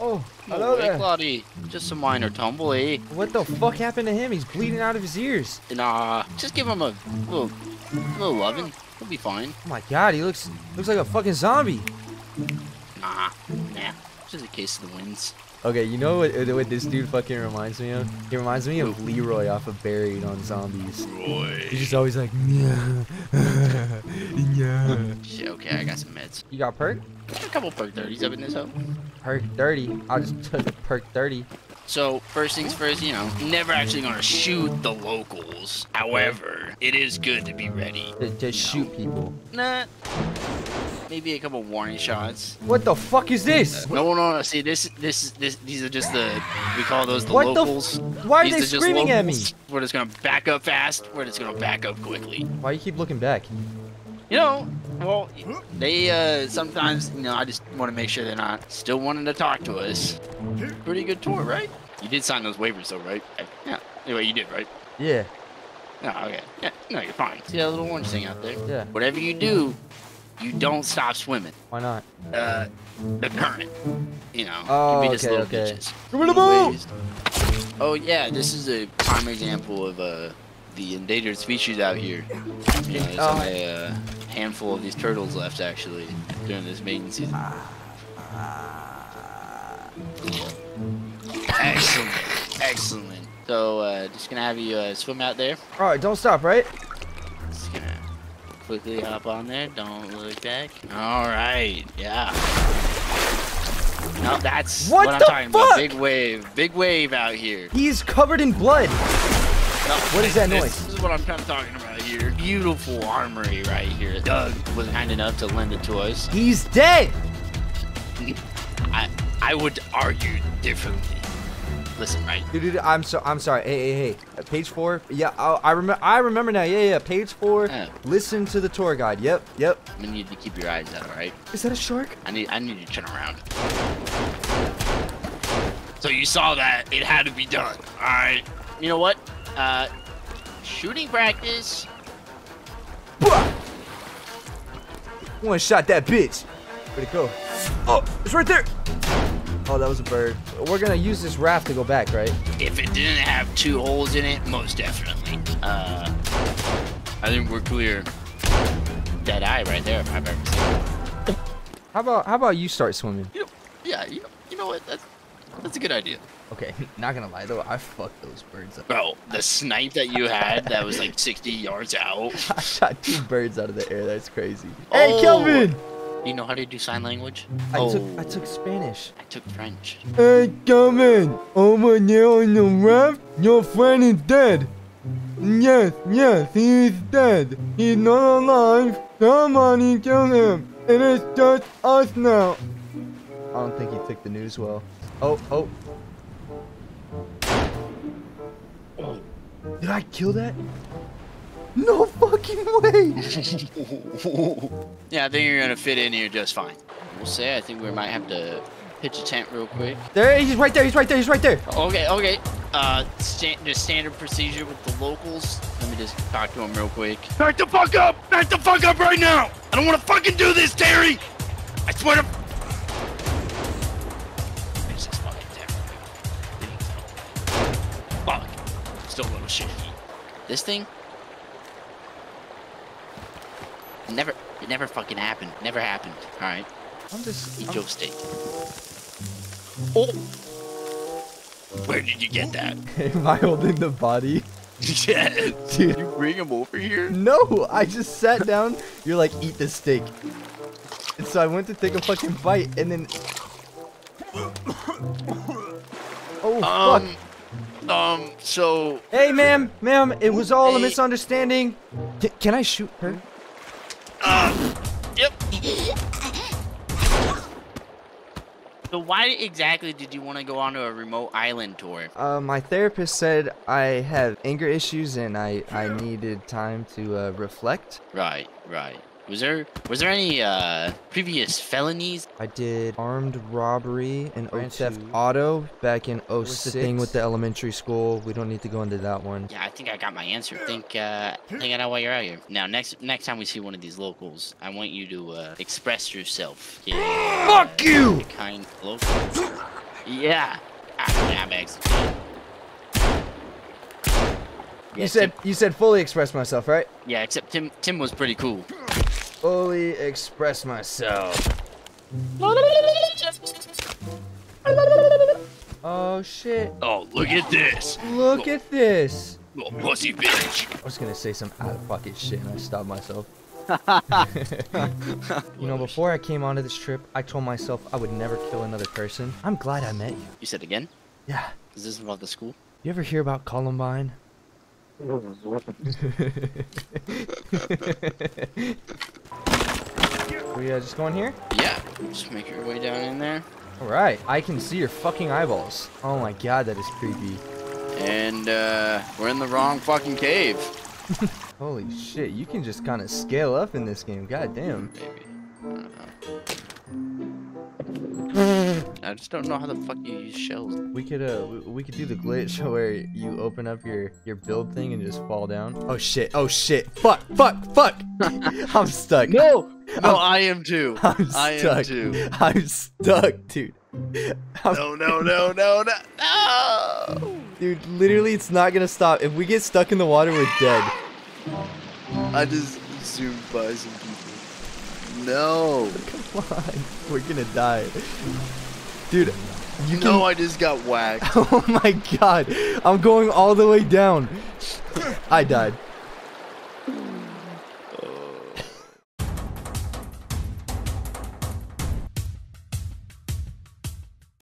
Oh, Oh, hello hey, there. Claudie. Just a minor tumble, eh? What the fuck happened to him? He's bleeding out of his ears. Nah, just give him a little, a little loving. He'll be fine. Oh my god, he looks looks like a fucking zombie. Nah, nah. Just a case of the winds. Okay, you know what, what this dude fucking reminds me of? He reminds me of Leroy off of Buried on Zombies. Roy. He's just always like, yeah, yeah. Shit, okay, I got some meds. You got perk? Got a couple perk 30s up in this hoe. Perk 30. I just took perk 30. So, first things first, you know, never actually gonna shoot the locals. However, it is good to be ready. To, to shoot people. Nah. Maybe a couple warning shots. What the fuck is this? No, no, no. See, this, this, this. These are just the. We call those the What the locals. Why are These they just screaming at me? We're just gonna back up fast. We're just gonna back up quickly. Why you keep looking back? You know, well, they uh sometimes, you know, I just want to make sure they're not still wanting to talk to us. Pretty good tour, right? You did sign those waivers, though, right? Yeah. Anyway, you did, right? Yeah, No, okay. Yeah, no, you're fine. See that little orange thing out there? yeah. Whatever you do, you don't stop swimming. Why not? Uh, the current. You know, Oh, you be just okay, little okay. bitches. Give me the boat! Oh yeah, this is a prime example of uh the endangered species out here. You know, there's only a handful of these turtles left actually during this mating season. Excellent, excellent. So uh, just gonna have you uh, swim out there. Alright, don't stop, right? Just gonna quickly hop on there. Don't look back. All right, yeah. No, that's What what, I'm talking fuck? about. Big wave, big wave out here. He's covered in blood. No, What is that noise? This is what I'm kind of talking about here. Beautiful armory right here. Doug was kind enough to lend it to us. He's dead. I I would argue differently. Listen, right? Dude, dude, I'm so I'm sorry. Hey, hey, hey. Uh, page four. Yeah, I, I remember. I remember now. Yeah, yeah. Page four. Listen to the tour guide. Yep, yep. I'm need to keep your eyes out, all right? Is that a shark? I need I need to turn around. So you saw that it had to be done. All right. You know what? Uh, shooting practice. One shot that bitch. Where'd it go? Oh, it's right there. Oh, that was a bird. We're gonna use this raft to go back, right? If it didn't have two holes in it, most definitely. Uh, I think we're clear. Dead eye right there, if I've ever seen. it. How about how about you start swimming? You know, yeah, you know, you know what? That's that's a good idea. Okay, not gonna lie though, I fucked those birds up. Bro, the snipe that you had that was like 60 yards out. I shot two birds out of the air. That's crazy. Hey, Oh. Kelvin. You know how to do sign language? I oh, took I took Spanish. I took French. Hey, Kelvin. Over there on the raft, your friend is dead. Yes, yes, he is dead. He's not alive. Somebody kill him. It is just us now. I don't think he took the news well. Oh, oh. Did I kill that? No fucking way! yeah, I think you're gonna fit in here just fine. We'll say I think we might have to pitch a tent real quick. There, he's right there, he's right there, he's right there. Okay, okay. Uh, sta- just standard procedure with the locals. Let me just talk to him real quick. Back the fuck up! Back the fuck up right now! I don't want to fucking do this, Terry. I swear to. Finish this fucking tent. Fuck. Still a little shaky. This thing. It never. It never fucking happened. Never happened. All right. I'm just. Eat I'm- your steak. Oh. Where did you get that? Am I holding the body? yeah. Dude. You bring him over here? No, I just sat down. You're like, eat the steak. And so I went to take a fucking bite, and then. Oh, um, fuck. Um. So. Hey, ma'am, ma'am, it was all a misunderstanding. C- can I shoot her? Uh. Yep. So why exactly did you want to go onto a remote island tour? Uh, my therapist said I have anger issues and I, I needed time to uh, reflect. Right. Right. Was there was there any uh previous felonies? I did armed robbery and Ran theft to- auto back in What's the thing with the elementary school. We don't need to go into that one. Yeah, I think I got my answer. Think uh I think I know why you're out here. Now next next time we see one of these locals, I want you to uh express yourself. Yeah, Fuck you! Kind local. Yeah. Ah, yeah, Max. You said you said fully express myself, right? Yeah, except Tim. Tim was pretty cool. Fully express myself. Oh shit! Oh, look at this. Look at this. Little pussy bitch. I was gonna say some out of pocket shit and I stopped myself. you know, before I came onto this trip, I told myself I would never kill another person. I'm glad I met you. You said again? Yeah. Is this about the school? You ever hear about Columbine? we uh, just going here? Yeah. Just make your way down in there. Alright, I can see your fucking eyeballs. Oh my god, that is creepy. And uh, we're in the wrong fucking cave. Holy shit, you can just kind of scale up in this game. God damn. Maybe. I don't know. I just don't know how the fuck you use shells. We could uh we, we could do the glitch where you open up your your build thing and just fall down. Oh shit. Oh shit. Fuck. Fuck. Fuck. I'm stuck. No! No, I am too. I'm I am too. I'm stuck, dude. I'm- No, no, no, no, no, no! Dude, literally it's not going to stop. If we get stuck in the water, we're dead. I just zoomed by some people. No. Come on. We're going to die. Dude, you No, I just got whacked. Oh my god. I'm going all the way down. I died.